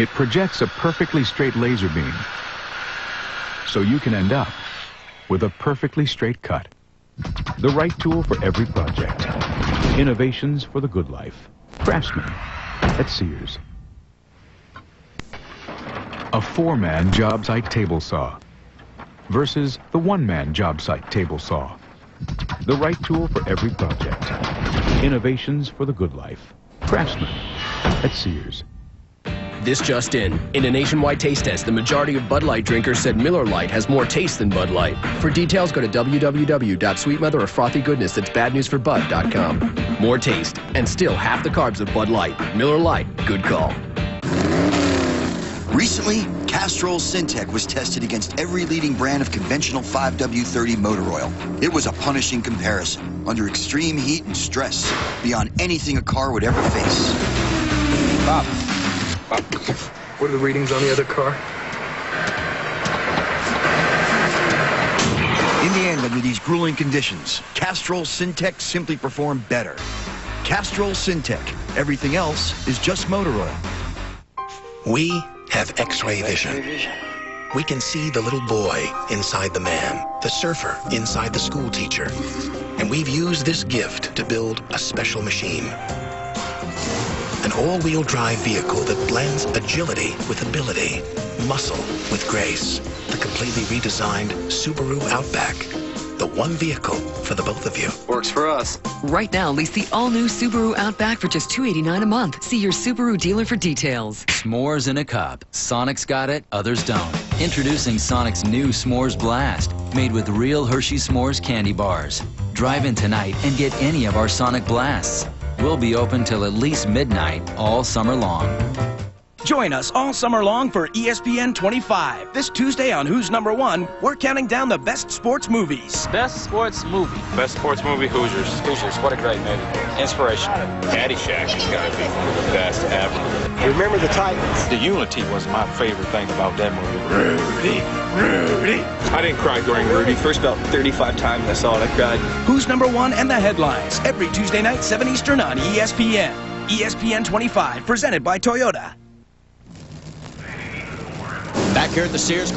It projects a perfectly straight laser beam, so you can end up with a perfectly straight cut. The right tool for every project. Innovations for the good life. Craftsman at Sears. A four-man job site table saw versus the one-man job site table saw. The right tool for every project. Innovations for the good life. Craftsman at Sears. This just in. In a nationwide taste test, the majority of Bud Light drinkers said Miller Lite has more taste than Bud Light. For details, go to www.sweetmother or frothy goodness that's bad news for Bud.com. More taste, and still half the carbs of Bud Light. Miller Lite, good call. Recently, Castrol Syntec was tested against every leading brand of conventional 5W30 motor oil. It was a punishing comparison, under extreme heat and stress, beyond anything a car would ever face. Bob, what are the readings on the other car? In the end, under these grueling conditions, Castrol Syntec simply performed better. Castrol Syntec. Everything else is just motor oil. We have X-ray vision. We can see the little boy inside the man, the surfer inside the school teacher. And we've used this gift to build a special machine. An all-wheel drive vehicle that blends agility with ability, muscle with grace. The completely redesigned Subaru Outback. The one vehicle for the both of you. Works for us. Right now, lease the all-new Subaru Outback for just 289 a month. See your Subaru dealer for details. S'mores in a cup. Sonic's got it, others don't. Introducing Sonic's new S'mores Blast, made with real Hershey S'mores candy bars. Drive in tonight and get any of our Sonic Blasts. We'll be open till at least midnight all summer long. Join us all summer long for E ESPN 25. This Tuesday on Who's Number One, we're counting down the best sports movies. Best sports movie. Best sports movie, Hoosiers. Hoosiers, what a great movie. Inspiration. Caddyshack has got to be the best ever. Remember the Titans. The unity was my favorite thing about that movie. Rudy, Rudy. I didn't cry during Rudy. First about 35 times I saw it, I cried. Who's Number One and the headlines every Tuesday night, 7 Eastern on E ESPN. ESPN 25, presented by Toyota. Back here at the Sears